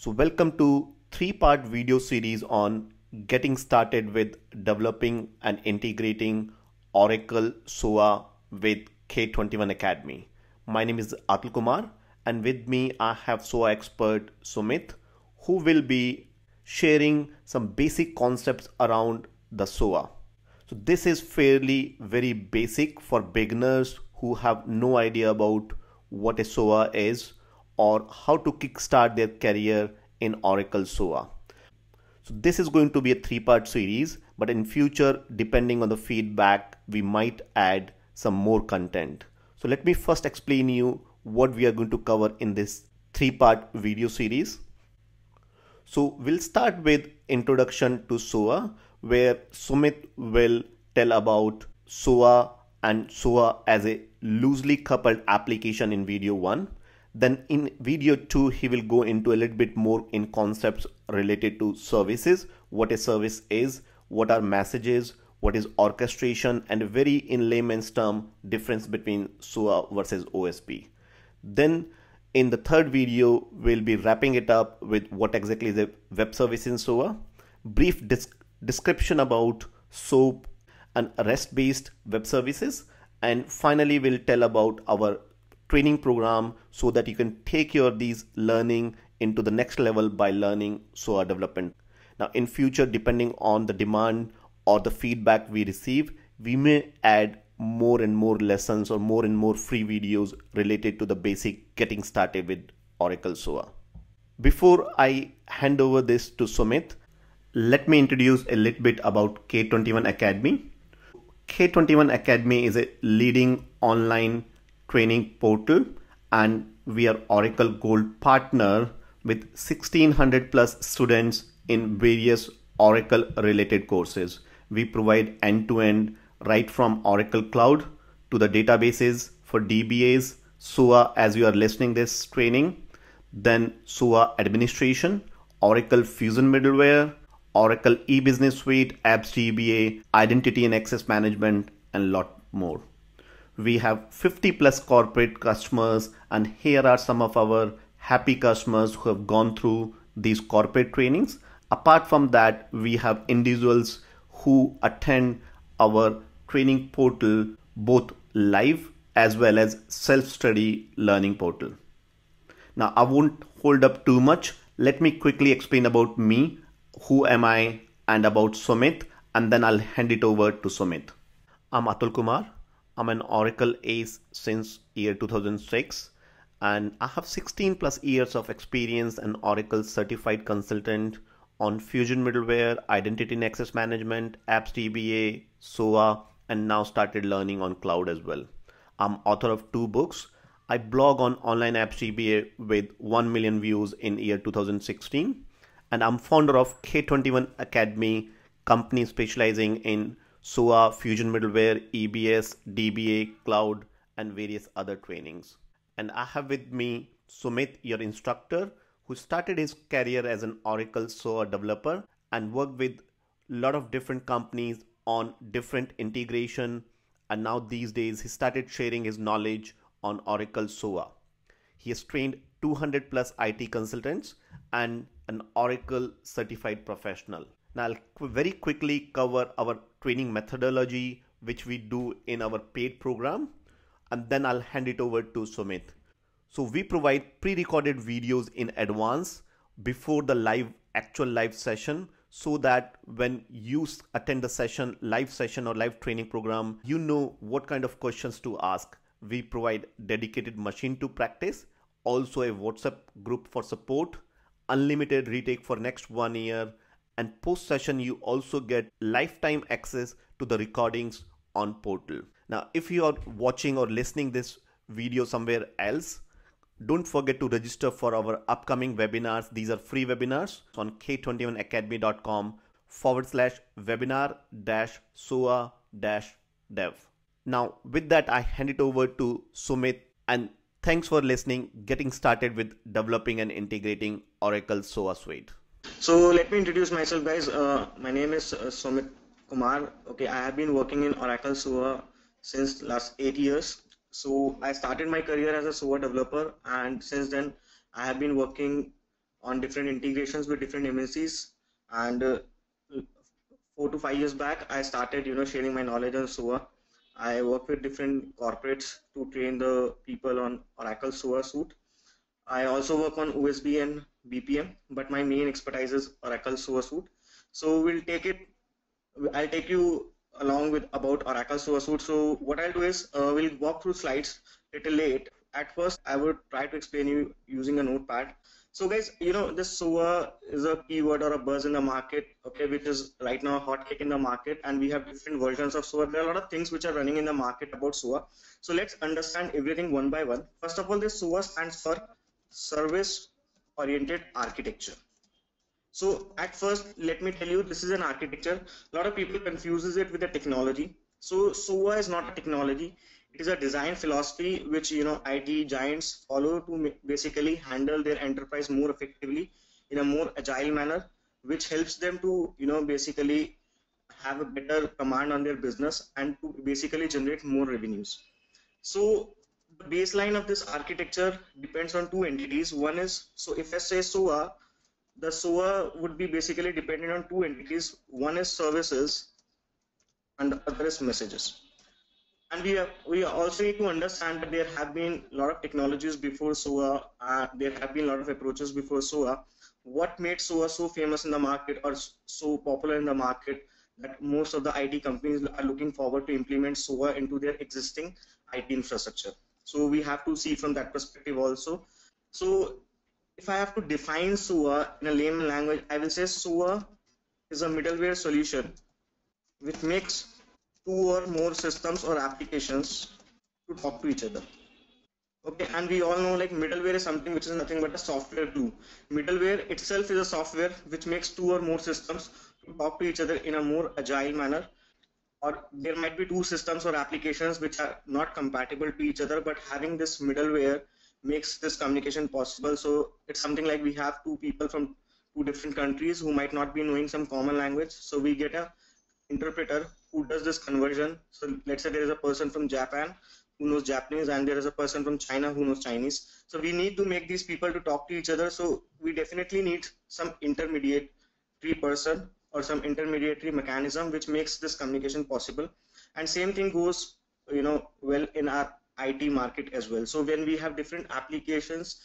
So welcome to three-part video series on getting started with developing and integrating Oracle SOA with K21 Academy. My name is Atul Kumar and with me I have SOA expert Sumit who will be sharing some basic concepts around the SOA. So this is fairly very basic for beginners who have no idea about what a SOA is or how to kickstart their career in Oracle SOA. So this is going to be a three part series, but in future, depending on the feedback, we might add some more content. So let me first explain you what we are going to cover in this three part video series. So we'll start with introduction to SOA where Sumit will tell about SOA and SOA as a loosely coupled application in video 1 then in video 2, he will go into a little bit more in concepts related to services, what a service is, what are messages, what is orchestration, and very in layman's term difference between SOA versus OSB. Then in the third video, we'll be wrapping it up with what exactly is a web service in SOA, brief description about SOAP and REST-based web services, and finally we'll tell about our training program so that you can take your these learning into the next level by learning SOA development. Now in future, depending on the demand or the feedback we receive, we may add more and more lessons or more and more free videos related to the basic getting started with Oracle SOA. Before I hand over this to Sumit, let me introduce a little bit about K21 Academy. K21 Academy is a leading online training portal and we are Oracle Gold partner with 1600 plus students in various Oracle related courses. We provide end to end right from Oracle Cloud to the databases for DBAs, SOA as you are listening this training, then SOA administration, Oracle Fusion middleware, Oracle e-business suite, apps DBA, identity and access management and lot more we have 50 plus corporate customers and here are some of our happy customers who have gone through these corporate trainings. Apart from that we have individuals who attend our training portal both live as well as self-study learning portal. Now i won't hold up too much. Let me quickly explain about me. Who am i? And about sumit. And then i'll hand it over to sumit. I'm atul kumar I'm an Oracle ace since year 2006 and I have 16 plus years of experience and Oracle certified consultant on Fusion middleware, identity and access management, apps DBA, SOA, and now started learning on cloud as well. I'm author of two books. I blog on online apps DBA with 1 million views in year 2016 and I'm founder of K21 Academy company specializing in SOA, Fusion Middleware, EBS, DBA, Cloud, and various other trainings. And I have with me Sumit, your instructor, who started his career as an Oracle SOA developer and worked with a lot of different companies on different integration. And now these days, he started sharing his knowledge on Oracle SOA. He has trained 200 plus IT consultants and an Oracle certified professional. Now I'll very quickly cover our training methodology, which we do in our paid program, and then I'll hand it over to Sumit. So we provide pre-recorded videos in advance before the live actual live session so that when you attend the session live session or live training program you know what kind of questions to ask we provide dedicated machine to practice also a whatsapp group for support unlimited retake for next one year and post session you also get lifetime access to the recordings on portal. Now if you are watching or listening this video somewhere else don't forget to register for our upcoming webinars. These are free webinars on k21academy.com forward slash webinar dash soa dash dev. Now with that i hand it over to sumit and thanks for listening getting started with developing and integrating oracle soa suite so let me introduce myself, guys. Uh, my name is uh, Sumit Kumar. Okay, I have been working in Oracle SOA since last eight years. So I started my career as a SOA developer, and since then I have been working on different integrations with different MNCs. And uh, four to five years back, I started, you know, sharing my knowledge on SOA. I work with different corporates to train the people on Oracle SOA suite. I also work on OSB and BPM, but my main expertise is Oracle SOA suite. So we'll take it. I'll take you along with about Oracle SOA suite. So what I'll do is uh, we'll walk through slides little late. At first, I would try to explain you using a notepad. So guys, you know, this SOA is a keyword or a buzz in the market, okay, which is right now a hot cake in the market and we have different versions of SOA. There are a lot of things which are running in the market about SOA. So let's understand everything one by one. First of all, this SOA stands for Service Oriented Architecture. So at first, let me tell you, this is an architecture. A lot of people confuses it with a technology. So SOA is not a technology. It is a design philosophy which you know IT giants follow to basically handle their enterprise more effectively in a more agile manner, which helps them to you know basically have a better command on their business and to basically generate more revenues. So baseline of this architecture depends on two entities. One is so if I say SOA, the SOA would be basically dependent on two entities. One is services and the other is messages and we have, we also need to understand that there have been a lot of technologies before SOA. Uh, there have been a lot of approaches before SOA. What made SOA so famous in the market or so popular in the market that most of the IT companies are looking forward to implement SOA into their existing IT infrastructure. So we have to see from that perspective also. So if I have to define SOA in a layman language, I will say SOA is a middleware solution which makes two or more systems or applications to talk to each other. Okay, and we all know like middleware is something which is nothing but a software too. Middleware itself is a software which makes two or more systems to talk to each other in a more agile manner. Or there might be two systems or applications which are not compatible to each other, but having this middleware makes this communication possible. So it's something like we have two people from two different countries who might not be knowing some common language. So we get a interpreter who does this conversion. So let's say there is a person from Japan who knows Japanese and there is a person from China who knows Chinese. So we need to make these people to talk to each other. So we definitely need some intermediary person or some intermediary mechanism which makes this communication possible. And same thing goes, you know, well in our IT market as well. So when we have different applications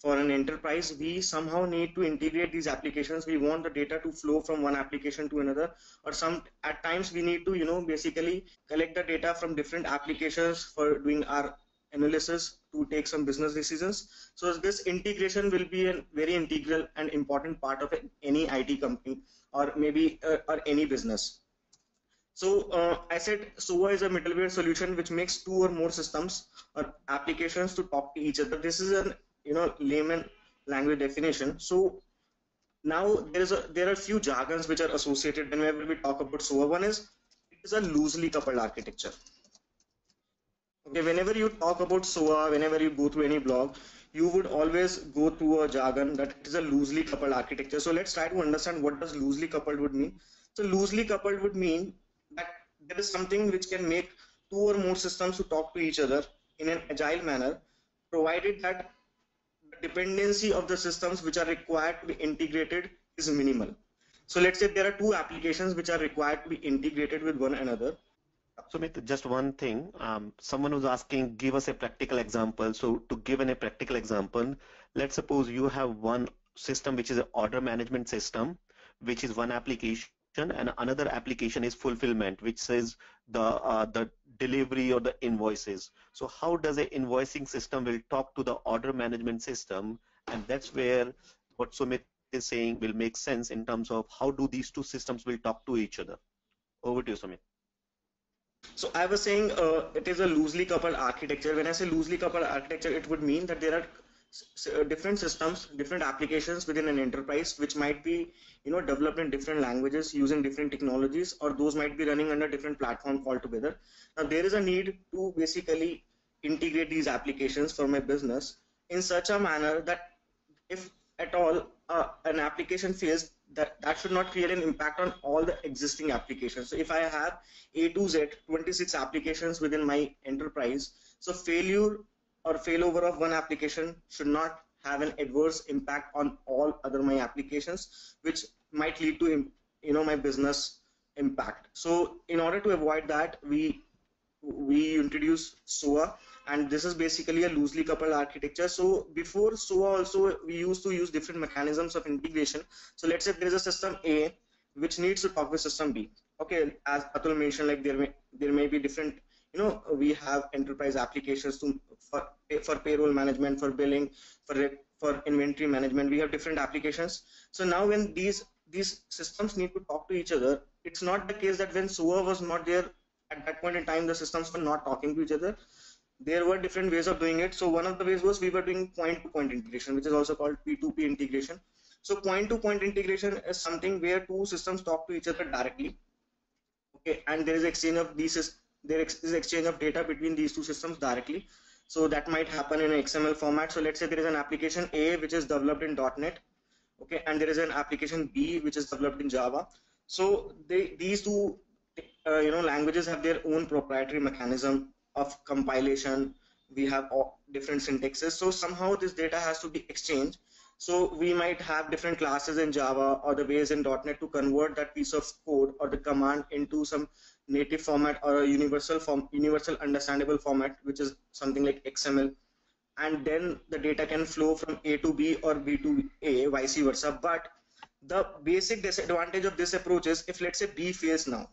for an enterprise, we somehow need to integrate these applications. We want the data to flow from one application to another, or some at times we need to, you know, basically collect the data from different applications for doing our analysis to take some business decisions. So this integration will be a very integral and important part of any IT company or maybe uh, or any business. So uh, I said SOA is a middleware solution which makes two or more systems or applications to talk to each other. This is an you know layman language definition. So now there is a there are a few jargons which are associated whenever we talk about SOA. One is it is a loosely coupled architecture. Okay, whenever you talk about SOA, whenever you go through any blog, you would always go through a jargon that is a loosely coupled architecture. So let's try to understand what does loosely coupled would mean. So loosely coupled would mean that there is something which can make two or more systems to talk to each other in an agile manner, provided that the dependency of the systems which are required to be integrated is minimal. So let's say there are two applications which are required to be integrated with one another. So just one thing, um, someone was asking, give us a practical example. So to give an, a practical example, let's suppose you have one system which is an order management system, which is one application and another application is fulfillment which says the uh, the delivery or the invoices. So how does a invoicing system will talk to the order management system? And that's where what Sumit is saying will make sense in terms of how do these two systems will talk to each other. Over to you Sumit so I was saying uh, it is a loosely coupled architecture when I say loosely coupled architecture it would mean that there are uh, different systems, different applications within an enterprise, which might be, you know, developed in different languages using different technologies, or those might be running under different platforms altogether. Now, there is a need to basically integrate these applications for my business in such a manner that if at all uh, an application fails, that, that should not create an impact on all the existing applications. So if I have A to Z, 26 applications within my enterprise, so failure or failover of one application should not have an adverse impact on all other my applications, which might lead to you know my business impact. So in order to avoid that, we we introduce SOA and this is basically a loosely coupled architecture. So before SOA also we used to use different mechanisms of integration. So let's say there is a system A which needs to talk with system B. Okay, as Atul mentioned, like there may there may be different you know we have enterprise applications to for for payroll management, for billing, for for inventory management. We have different applications. So now when these these systems need to talk to each other, it's not the case that when SOA was not there at that point in time, the systems were not talking to each other there were different ways of doing it. So one of the ways was we were doing point-to-point integration, which is also called P2P integration. So point-to-point integration is something where two systems talk to each other directly. Okay, and there is exchange of these there is exchange of data between these two systems directly. So that might happen in XML format. So let's say there is an application A which is developed in .NET, okay, and there is an application B which is developed in Java. So they, these two, uh, you know, languages have their own proprietary mechanism of compilation we have different syntaxes so somehow this data has to be exchanged so we might have different classes in Java or the ways in .NET to convert that piece of code or the command into some native format or a universal form, universal understandable format, which is something like XML. And then the data can flow from A to B or B to A, vice versa. But the basic disadvantage of this approach is if let's say B fails now,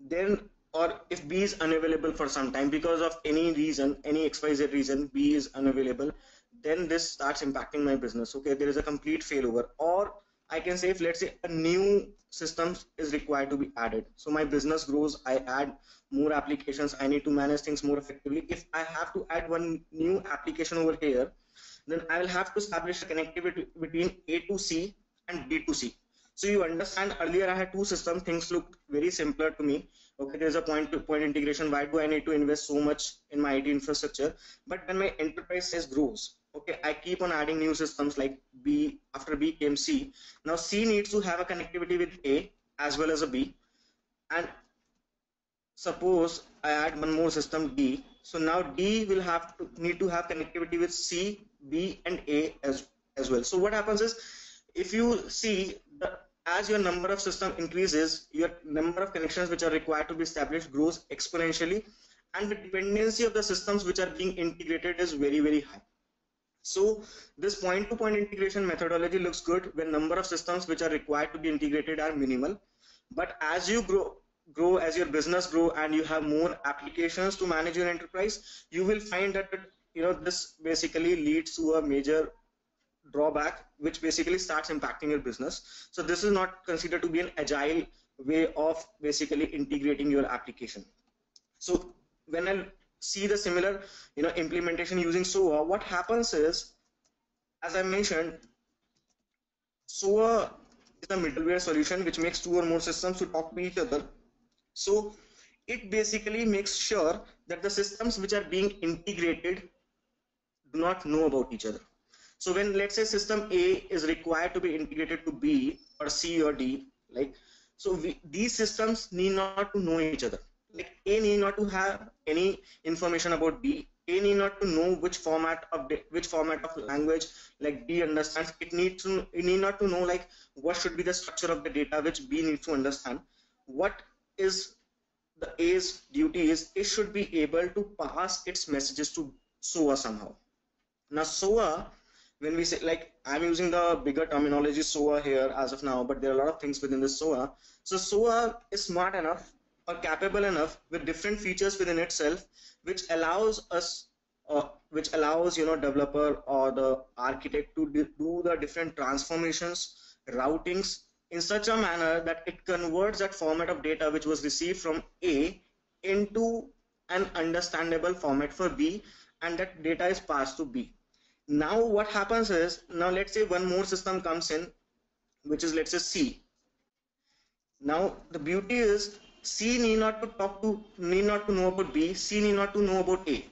then or if B is unavailable for some time because of any reason, any XYZ reason, B is unavailable, then this starts impacting my business. Okay, there is a complete failover. Or I can say if let's say a new system is required to be added. So my business grows, I add more applications, I need to manage things more effectively. If I have to add one new application over here, then I will have to establish a connectivity between A to C and B to C. So you understand earlier I had two systems, things looked very simpler to me. Okay there's a point to point integration. Why do i need to invest so much in my it infrastructure? But when my enterprise size grows okay i keep on adding new systems like b after b came c. Now c needs to have a connectivity with a as well as a b. And suppose i add one more system d. So now d will have to need to have connectivity with c b and a as as well. So what happens is if you see as your number of system increases, your number of connections which are required to be established grows exponentially and the dependency of the systems which are being integrated is very, very high. So this point-to-point -point integration methodology looks good when number of systems which are required to be integrated are minimal. But as you grow, grow as your business grow and you have more applications to manage your enterprise, you will find that you know this basically leads to a major drawback which basically starts impacting your business. So this is not considered to be an agile way of basically integrating your application. So when i see the similar you know implementation using soa what happens is as i mentioned soa is a middleware solution which makes two or more systems to talk to each other. So it basically makes sure that the systems which are being integrated do not know about each other so when let's say system A is required to be integrated to B or C or D, like so we, these systems need not to know each other. Like A need not to have any information about B. A need not to know which format of which format of language like B understands. It needs to it need not to know like what should be the structure of the data which B needs to understand. What is the A's duty is it should be able to pass its messages to SOA somehow. Now SOA when we say like I'm using the bigger terminology SOA here as of now, but there are a lot of things within the SOA. So SOA is smart enough or capable enough with different features within itself, which allows us, uh, which allows you know developer or the architect to do the different transformations, routings in such a manner that it converts that format of data which was received from A into an understandable format for B, and that data is passed to B now what happens is now let's say one more system comes in which is let's say C. Now the beauty is C need not to talk to need not to know about B C need not to know about A.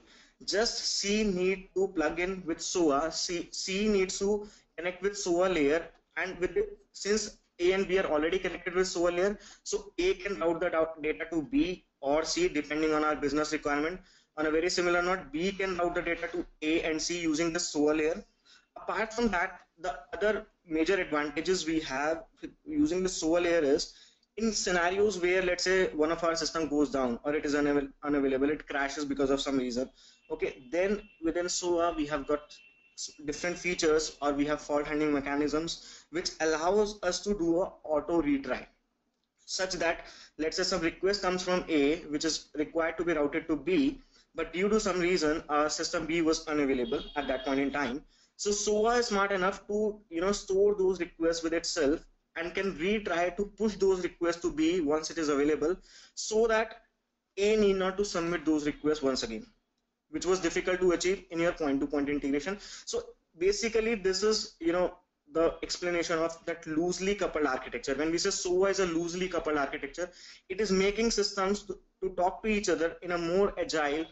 Just C need to plug in with SOA. C, C needs to connect with SOA layer. And with it, since A and B are already connected with SOA layer so A can route the data to B or C depending on our business requirement on a very similar note, B can route the data to A and C using the SOA layer. apart from that, the other major advantages we have using the SOA layer is in scenarios where let's say one of our system goes down or it is unav unavailable, it crashes because of some reason. Okay, then within SOA we have got different features or we have fault handling mechanisms which allows us to do a auto retry such that let's say some request comes from A which is required to be routed to B but due to some reason uh, system B was unavailable at that point in time so SOA is smart enough to you know store those requests with itself and can retry to push those requests to B once it is available so that A need not to submit those requests once again, which was difficult to achieve in your point-to-point -point integration. So basically this is, you know, the explanation of that loosely coupled architecture. When we say SOA is a loosely coupled architecture, it is making systems to, to talk to each other in a more agile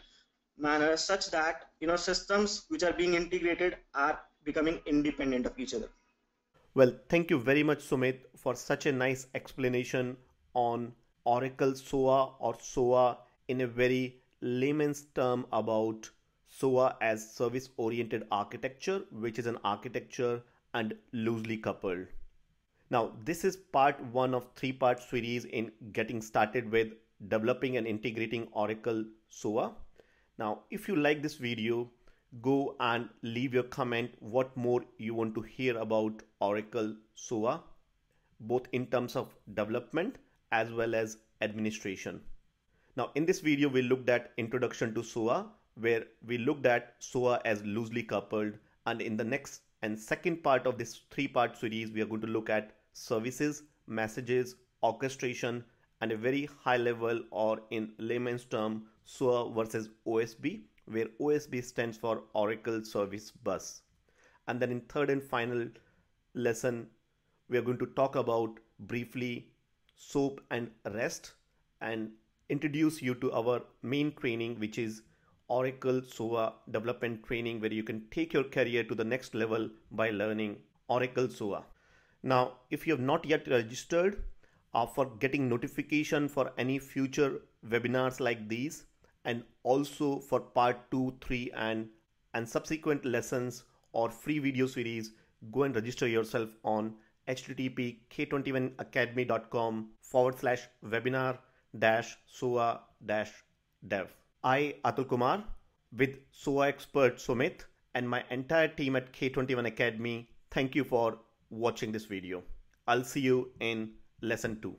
manner such that, you know, systems which are being integrated are becoming independent of each other. Well, thank you very much, Sumit, for such a nice explanation on Oracle SOA or SOA in a very layman's term about SOA as service oriented architecture, which is an architecture and loosely coupled. Now, this is part one of three part series in getting started with developing and integrating Oracle SOA. Now, if you like this video, go and leave your comment what more you want to hear about Oracle SOA, both in terms of development as well as administration. Now in this video we looked at introduction to SOA where we looked at SOA as loosely coupled and in the next and second part of this three part series we are going to look at services, messages, orchestration and a very high level or in layman's term SOA versus OSB where OSB stands for Oracle Service Bus. And then in third and final lesson, we are going to talk about briefly SOAP and REST and introduce you to our main training, which is Oracle SOA development training, where you can take your career to the next level by learning Oracle SOA. Now, if you have not yet registered uh, for getting notification for any future webinars like these, and also for part 2, 3 and and subsequent lessons or free video series, go and register yourself on http k21academy.com forward slash webinar dash SOA dash dev. I, Atul Kumar, with SOA expert Sumit and my entire team at K21 Academy, thank you for watching this video. I'll see you in lesson 2.